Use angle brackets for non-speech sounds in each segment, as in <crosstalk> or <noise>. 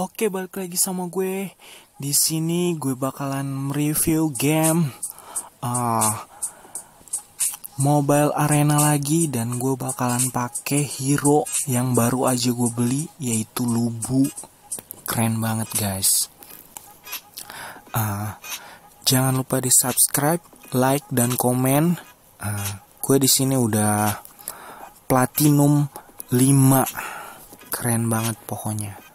Oke, balik lagi sama gue. Di sini gue bakalan review game uh, Mobile Arena lagi dan gue bakalan pakai hero yang baru aja gue beli yaitu Lubu. Keren banget, guys. Uh, jangan lupa di subscribe, like dan komen. Uh, gue di sini udah platinum 5 keren banget pokoknya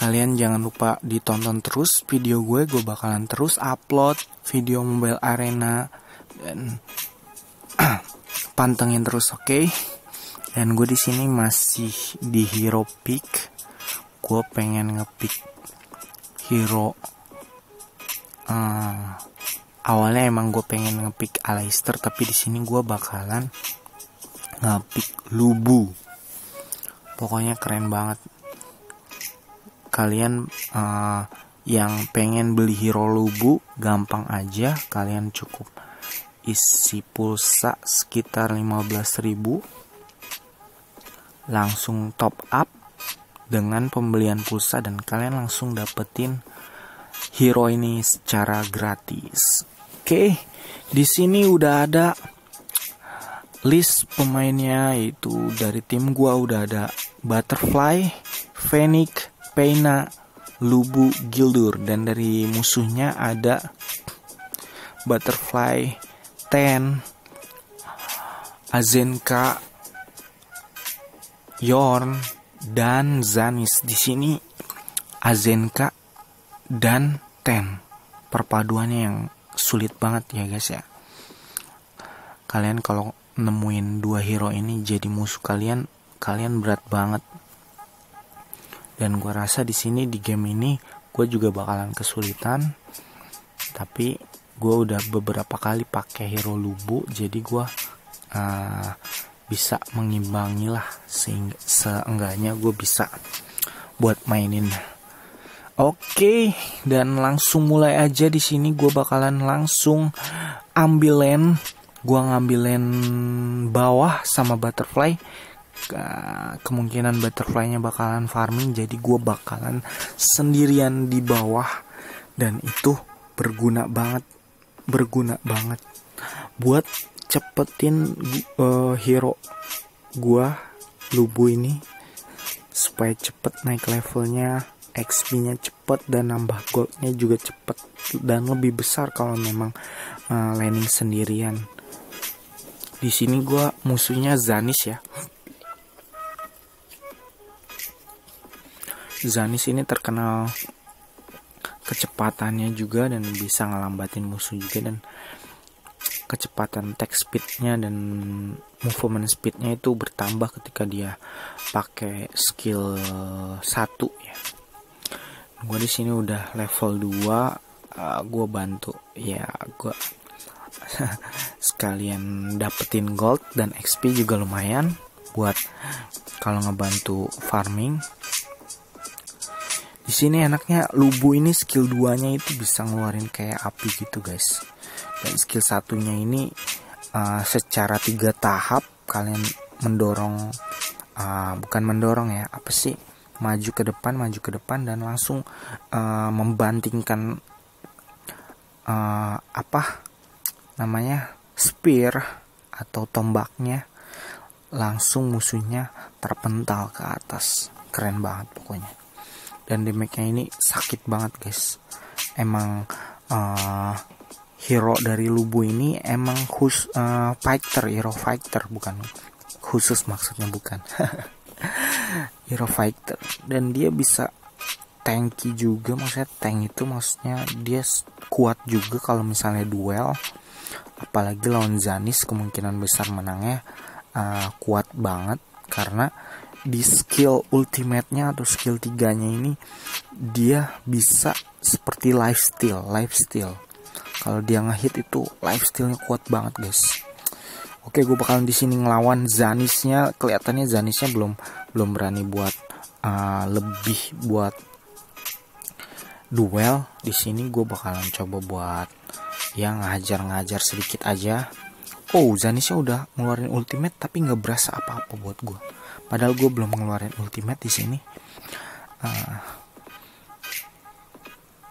kalian jangan lupa ditonton terus video gue gue bakalan terus upload video mobile arena. Dan <clears throat> pantengin terus oke? Okay? dan gue di sini masih di hero pick gue pengen ngepick hero uh, awalnya emang gue pengen ngepick Aleister tapi di sini gue bakalan ngapik lubu. Pokoknya keren banget kalian uh, yang pengen beli hero lubu gampang aja kalian cukup isi pulsa sekitar 15.000 langsung top up dengan pembelian pulsa dan kalian langsung dapetin hero ini secara gratis. Oke, di sini udah ada list pemainnya itu dari tim gua udah ada Butterfly, Phoenix, Peina, Lubu, Gildur dan dari musuhnya ada Butterfly, Ten, Azenka, Yorn dan Zanis. Di sini Azenka dan Ten perpaduannya yang sulit banget ya guys ya. Kalian kalau nemuin dua hero ini jadi musuh kalian kalian berat banget dan gue rasa di sini di game ini gue juga bakalan kesulitan. Tapi gue udah beberapa kali pakai hero lubu jadi gue uh, bisa mengimbangi lah sehingga seenggaknya gue bisa buat mainin. Oke dan langsung mulai aja di sini gue bakalan langsung ambil lane. Gua ngambilin bawah sama butterfly kemungkinan butterfly-nya bakalan farming jadi gue bakalan sendirian di bawah. Dan itu berguna banget berguna banget. Buat cepetin uh, hero gue lubu ini supaya cepet naik levelnya XP-nya cepet dan nambah goldnya juga cepet dan lebih besar kalau memang uh, landing sendirian. Di sini gue musuhnya Zanis ya. Zanis ini terkenal kecepatannya juga dan bisa ngelambatin musuh juga dan kecepatan attack speednya dan movement speednya itu bertambah ketika dia pakai skill satu ya. Gue di sini udah level 2 uh, gue bantu ya gue <laughs> sekalian dapetin gold dan XP juga lumayan buat kalau ngebantu farming di sini enaknya lubu ini skill 2 nya itu bisa ngeluarin kayak api gitu guys. Dan skill satunya ini uh, secara tiga tahap kalian mendorong uh, bukan mendorong ya apa sih? Maju ke depan maju ke depan dan langsung uh, membantingkan uh, apa namanya spear atau tombaknya langsung musuhnya terpental ke atas. Keren banget pokoknya dan damage-nya ini sakit banget guys. Emang uh, hero dari Lubu ini emang khusus uh, fighter hero fighter bukan. Khusus maksudnya bukan. <laughs> Hero fighter. Dan dia bisa tanky juga maksudnya tank itu maksudnya dia kuat juga kalau misalnya duel. Apalagi lawan Zanis kemungkinan besar menangnya uh, kuat banget. Karena di skill ultimate-nya atau skill tiganya ini dia bisa seperti lifesteal, lifesteal. Kalau dia ngehit itu lifestealnya kuat banget, guys. Oke, gue bakalan di sini ngelawan Zanisnya. Kelihatannya Zanisnya belum belum berani buat uh, lebih buat duel. Di sini gue bakalan coba buat yang ngajar-ngajar sedikit aja oh Zanisnya udah ngeluarin ultimate tapi nggak berasa apa-apa buat gue padahal gue belum ngeluarin ultimate di sini. Uh,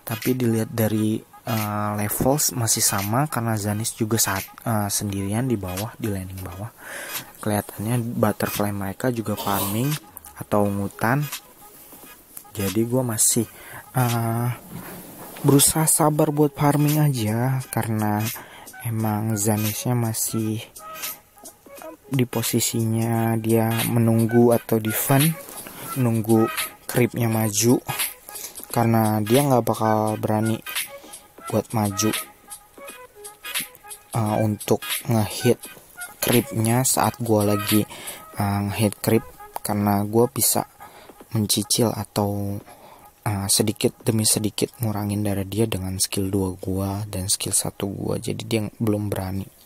tapi dilihat dari uh, level masih sama karena Zanis juga saat uh, sendirian di bawah di landing bawah. Kelihatannya butterfly mereka juga farming atau ngutan jadi gue masih uh, berusaha sabar buat farming aja karena emang Zanisnya masih di posisinya dia menunggu atau defend menunggu creepnya maju karena dia nggak bakal berani buat maju uh, untuk ngehit creepnya saat gue lagi uh, ngehit creep karena gue bisa mencicil atau uh, sedikit demi sedikit ngurangin darah dia dengan skill 2 gue dan skill 1 gue jadi dia belum berani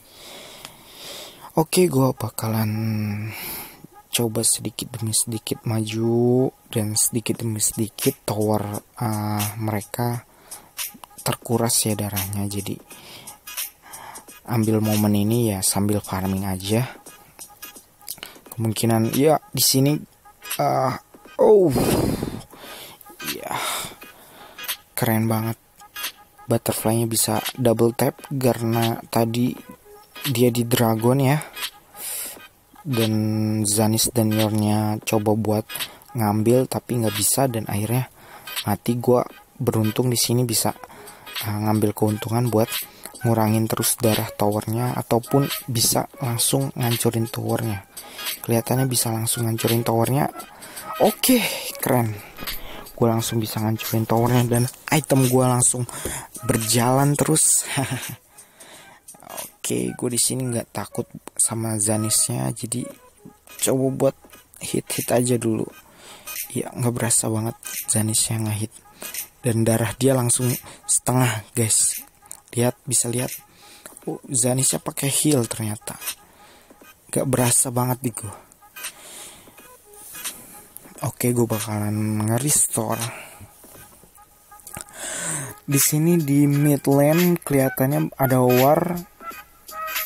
Oke, gue bakalan coba sedikit demi sedikit maju dan sedikit demi sedikit tower uh, mereka terkuras ya darahnya. Jadi ambil momen ini ya sambil farming aja. Kemungkinan ya di sini uh, oh ya keren banget butterfly-nya bisa double tap karena tadi dia di dragon ya. Dan Zanis dan Yornya coba buat ngambil tapi nggak bisa dan akhirnya mati. Gue beruntung di sini bisa uh, ngambil keuntungan buat ngurangin terus darah towernya ataupun bisa langsung ngancurin towernya. Kelihatannya bisa langsung ngancurin towernya. Oke okay, keren. Gue langsung bisa ngancurin towernya dan item gue langsung berjalan terus <laughs> Oke, gue di sini nggak takut sama Zanisnya, jadi coba buat hit-hit aja dulu. Ya nggak berasa banget Zanisnya ngehit dan darah dia langsung setengah guys. Lihat bisa lihat, oh Zanisnya pakai heal ternyata. Gak berasa banget di gue. Oke, gue bakalan nge-restore di sini di mid lane kelihatannya ada war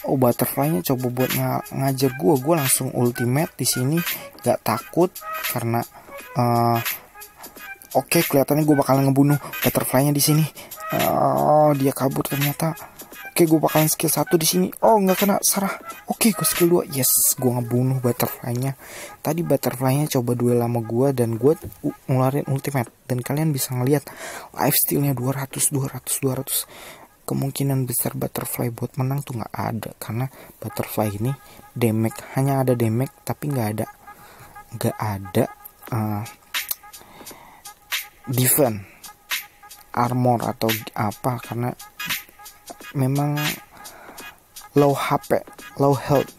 oh butterfly-nya coba buat ng ngajar gue gue langsung ultimate di sini. Gak takut karena uh, oke okay, kelihatannya gue bakalan ngebunuh butterfly-nya di sini. Oh dia kabur ternyata. Oke okay, gue bakalan skill satu di sini. Oh nggak kena. Serah. Oke okay, gue skill 2 yes gue ngebunuh butterfly-nya. Tadi butterfly-nya coba duel sama gue dan gue ngeluarin ultimate. Dan kalian bisa ngelihat life steal-nya 200 200 200 kemungkinan besar butterfly buat menang tuh nggak ada karena butterfly ini damage hanya ada damage tapi nggak ada nggak ada uh, defense armor atau apa karena memang low HP low health.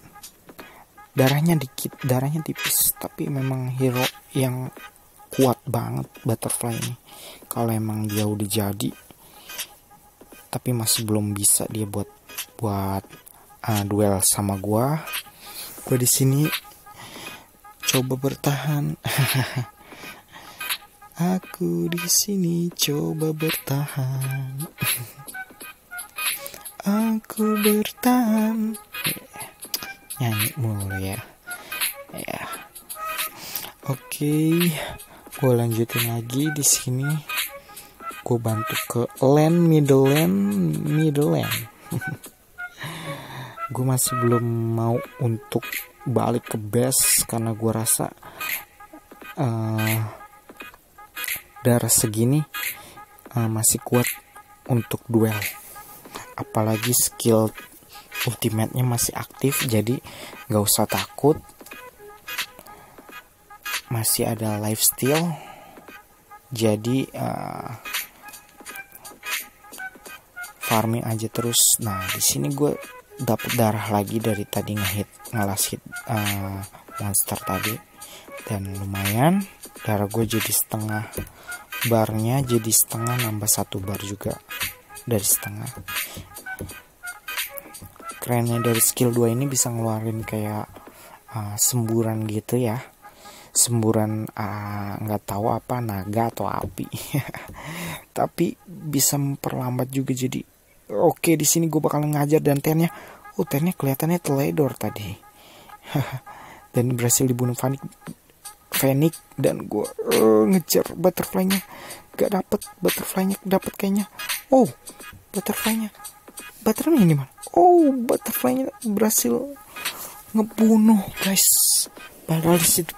Darahnya dikit darahnya tipis tapi memang hero yang kuat banget butterfly ini. Kalau emang dia udah jadi tapi masih belum bisa dia buat buat uh, duel sama gua. Gua di sini coba bertahan. <laughs> Aku di sini coba bertahan. <laughs> Aku bertahan. Nyanyi mulu ya. Ya. Oke gue lanjutin lagi di sini gue bantu ke land middle land middle land <laughs> gue masih belum mau untuk balik ke base karena gue rasa uh, darah segini uh, masih kuat untuk duel. Apalagi skill ultimate-nya masih aktif jadi nggak usah takut. Masih ada life steal jadi uh, farming aja terus. Nah di sini gue dapet darah lagi dari tadi ngehit ngalas hit uh, monster tadi. Dan lumayan darah gue jadi setengah barnya jadi setengah nambah satu bar juga dari setengah. Kerennya dari skill 2 ini bisa ngeluarin kayak uh, semburan gitu ya. Semburan nggak uh, tahu apa naga atau api. <laughs> Tapi bisa memperlambat juga jadi Oke, di sini gue bakal ngajar dan tennya. Oh, tennya kelihatannya teledor tadi. dan berhasil dibunuh Vanik. Phoenix dan gue uh, ngejar butterfly-nya. Gak dapet butterfly-nya dapet kayaknya. Oh butterfly-nya. Butterfly ini mana? Oh butterfly-nya berhasil ngebunuh guys. Padahal di situ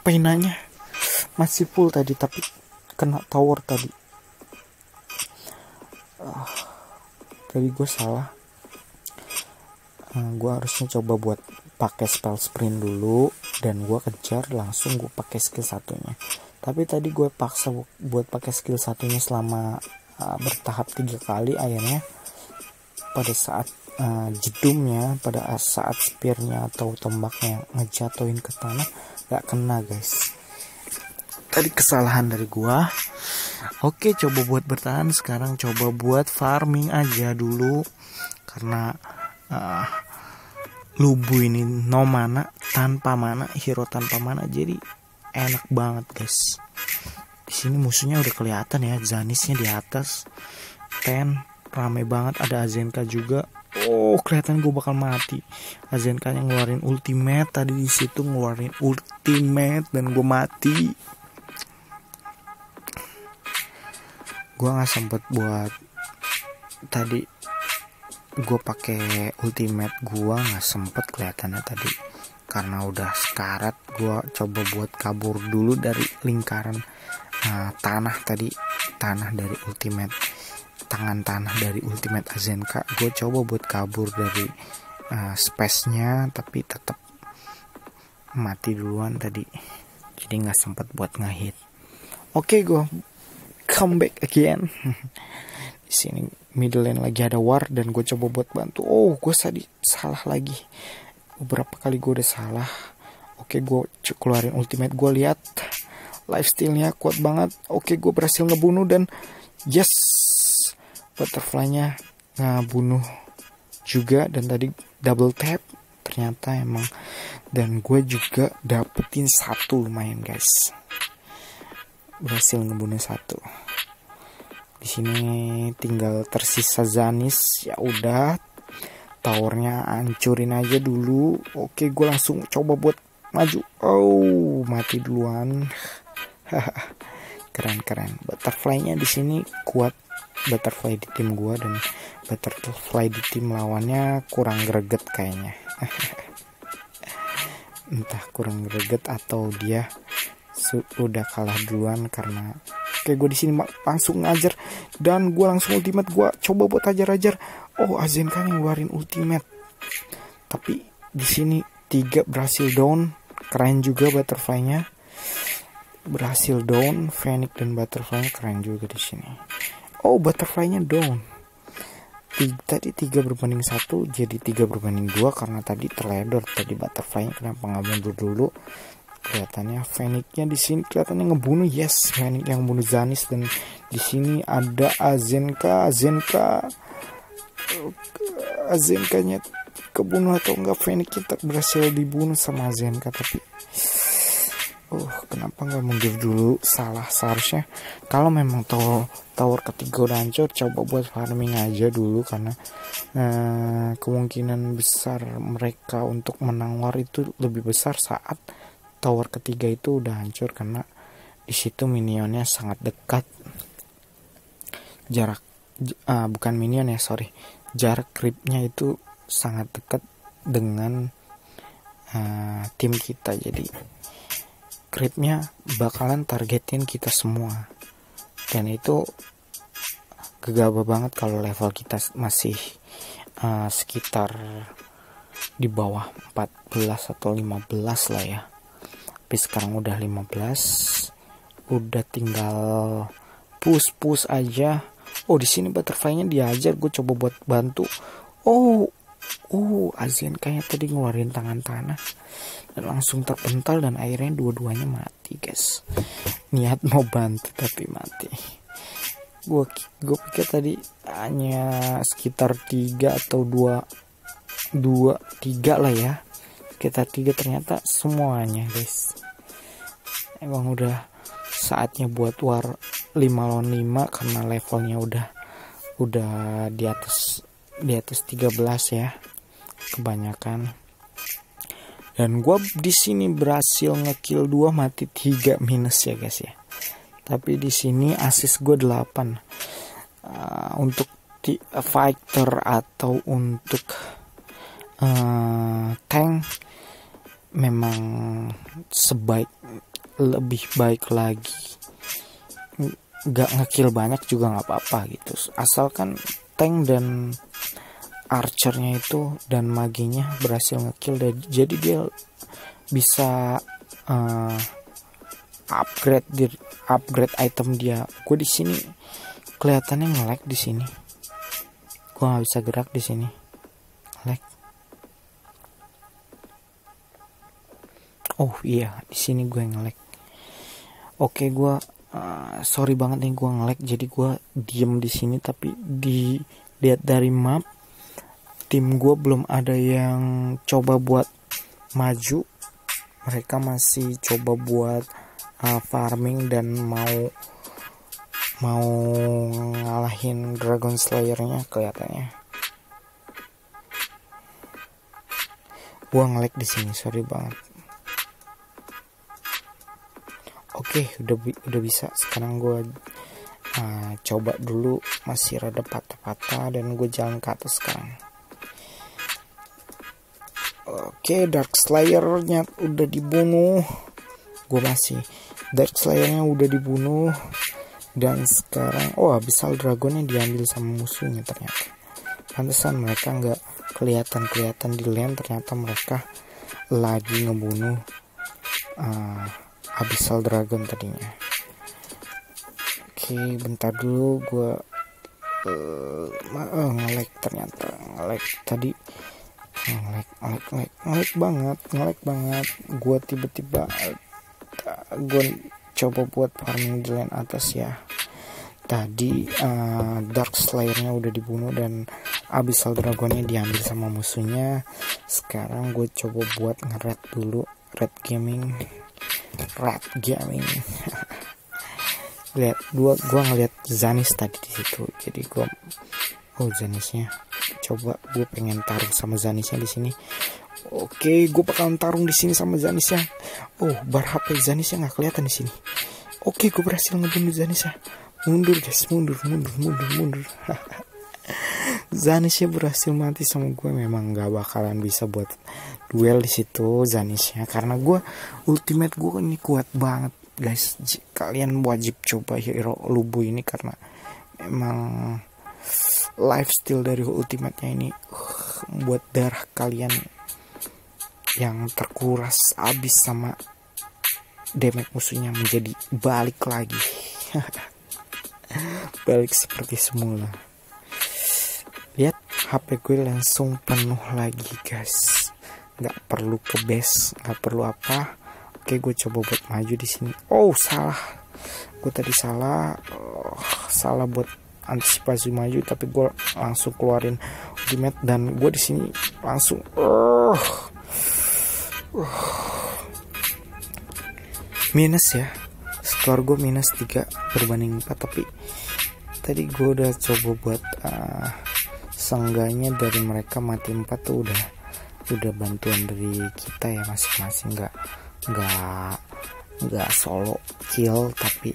masih full tadi tapi kena tower tadi. Uh, tadi gue salah. Uh, ah, gue harusnya coba buat pakai spell sprint dulu dan gue kejar langsung gue pakai skill satunya. Tapi tadi gue paksa buat pakai skill satunya selama uh, bertahap tiga kali akhirnya pada saat uh, jedumnya pada saat spearnya atau tombaknya ngejatuhin ke tanah gak kena guys. Tadi kesalahan dari gua oke coba buat bertahan sekarang. Coba buat farming aja dulu. Karena uh, lubu ini no mana tanpa mana hero tanpa mana. Jadi enak banget guys. Di sini musuhnya udah kelihatan ya Zanisnya di atas. Ten rame banget. Ada Azenka juga. Oh kelihatan gue bakal mati. Azenka yang ngeluarin ultimate tadi di situ ngeluarin ultimate dan gue mati gue nggak sempet buat tadi gue pakai ultimate gue nggak sempet kelihatannya tadi. Karena udah sekarat gue coba buat kabur dulu dari lingkaran uh, tanah tadi tanah dari ultimate tangan tanah dari ultimate Azenka. Gue coba buat kabur dari uh, space nya tapi tetap mati duluan tadi. Jadi nggak sempet buat ngehit. Oke okay, gue come back again. <laughs> Di sini middle lane lagi ada war dan gue coba buat bantu. Oh gue tadi salah lagi. Beberapa kali gue udah salah. Oke gue keluarin ultimate. Gue lihat lifestyle-nya kuat banget. Oke gue berhasil ngebunuh dan yes butterfly-nya ngebunuh juga dan tadi double tap ternyata emang. Dan gue juga dapetin satu lumayan guys berhasil ngebunuh satu. Di sini tinggal tersisa Zanis. Ya udah towernya hancurin aja dulu. Oke gue langsung coba buat maju. Oh mati duluan. <laughs> Keren keren. Butterfly-nya di sini kuat. Butterfly di tim gue dan butterfly di tim lawannya kurang greget kayaknya. <laughs> Entah kurang greget atau dia sudah kalah duluan karena kayak gue di sini langsung ngajar. Dan gue langsung ultimate gue coba buat ajar-ajar. Oh Azenka yang ngeluarin ultimate. Tapi di sini tiga berhasil down. Keren juga butterfly-nya. Berhasil down. Phoenix dan butterfly keren juga di sini. Oh butterfly-nya down. Tadi tiga berbanding satu jadi tiga berbanding dua karena tadi terledor tadi butterfly-nya kenapa nggak mundur dulu kelihatannya Fenixnya di sini kelihatannya ngebunuh. Yes Fenix yang bunuh Zanis. Dan di sini ada Azenka. Azenka. Azenka-nya kebunuh atau enggak Fenix kita berhasil dibunuh sama Azenka. Tapi Oh, kenapa nggak mundur dulu? Salah seharusnya. Kalau memang tower tower ketiga udah hancur, coba buat farming aja dulu. Karena uh, kemungkinan besar mereka untuk menang war itu lebih besar saat tower ketiga itu udah hancur karena di situ minionnya sangat dekat. Jarak uh, bukan minion ya sorry. Jarak creepnya itu sangat dekat dengan uh, tim kita. Jadi creepnya bakalan targetin kita semua. Dan itu gegabah banget kalau level kita masih uh, sekitar di bawah 14 atau 15 lah ya tapi sekarang udah 15 udah tinggal push push aja. Oh di sini butterfly-nya diajar. Gue coba buat bantu. Oh oh Azian kayak tadi ngeluarin tangan tanah. Dan langsung terpental dan akhirnya dua-duanya mati guys. Niat mau bantu tapi mati. Gue gue pikir tadi hanya sekitar tiga atau dua dua tiga lah ya. Kita tiga ternyata semuanya guys emang udah saatnya buat war 5 lawan 5 karena levelnya udah udah di atas di atas 13 ya kebanyakan. Dan gue di sini berhasil ngekill 2 mati 3 minus ya guys ya. Tapi di sini asis gue 8 uh, untuk fighter atau untuk uh, tank memang sebaik lebih baik lagi. Nggak ngekill banyak juga nggak apa-apa gitu. Asalkan tank dan archernya itu dan maginya berhasil ngekill jadi dia bisa uh, upgrade di upgrade item dia. Gue di sini kelihatannya ngelag di sini. Gue nggak bisa gerak di sini oh iya di sini gue ngelag oke gue uh, sorry banget nih gue ngelag jadi gue diem di sini tapi di lihat dari map tim gue belum ada yang coba buat maju mereka masih coba buat uh, farming dan mau mau ngalahin Dragon Slayer-nya kelihatannya. Gua ngelag di sini, sorry banget. Oke, udah udah bisa. Sekarang gua uh, coba dulu masih rada patah-patah dan gue jalan ke atas sekarang. Oke, Dark Slayer-nya udah dibunuh. Gue masih Dark Slayer-nya udah dibunuh. Dan sekarang, oh Abyssal Dragonnya diambil sama musuhnya ternyata. Pantesan mereka nggak kelihatan-kelihatan di land. Ternyata mereka lagi ngebunuh uh, Abyssal Dragon tadinya. Oke, bentar dulu gue uh, ngelek ternyata. Ngelek tadi. Ngelek ngelek ngelek banget ngelek banget. Gue tiba-tiba gue coba buat farming di land atas ya. Tadi uh, Dark Slayer-nya udah dibunuh dan Abyssal Dragonnya diambil sama musuhnya. Sekarang gue coba buat ngeret dulu Red Gaming Red Gaming. <laughs> Lihat dua gue ngeliat Zanis tadi di situ jadi gue oh Zanisnya. Coba gue pengen taruh sama Zanisnya di sini. Oke gue bakalan tarung di sini sama Zanisnya. Oh bar HP Zanisnya nggak kelihatan di sini. Oke gue berhasil ngebunuh Zanisnya. Mundur guys mundur mundur mundur mundur <laughs> Zanisnya berhasil mati sama gue memang nggak bakalan bisa buat duel di situ Zanisnya. Karena gue ultimate gue ini kuat banget guys. Kalian wajib coba hero lubu ini karena emang lifestyle dari ultimate-nya ini uh, buat darah kalian yang terkuras habis sama damage musuhnya menjadi balik lagi. <laughs> Balik seperti semula lihat HP gue langsung penuh lagi guys. Nggak perlu ke base nggak perlu apa. Oke gue coba buat maju di sini. Oh salah. Gue tadi salah. Oh, salah buat antisipasi maju tapi gue langsung keluarin ultimate dan gue di sini langsung uh, uh, minus ya. Skor gue minus 3 berbanding 4 tapi tadi gue udah coba buat uh, sengganya dari mereka mati 4 tuh udah udah bantuan dari kita ya masing-masing. Nggak nggak nggak solo kill tapi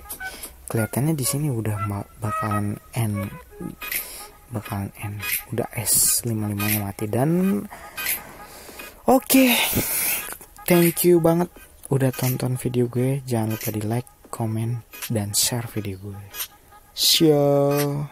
kelihatannya di sini udah bakalan N bakalan N. Udah S 55 nya mati. Dan oke okay. thank you banget udah tonton video gue. Jangan lupa di like comment dan share video gue. Show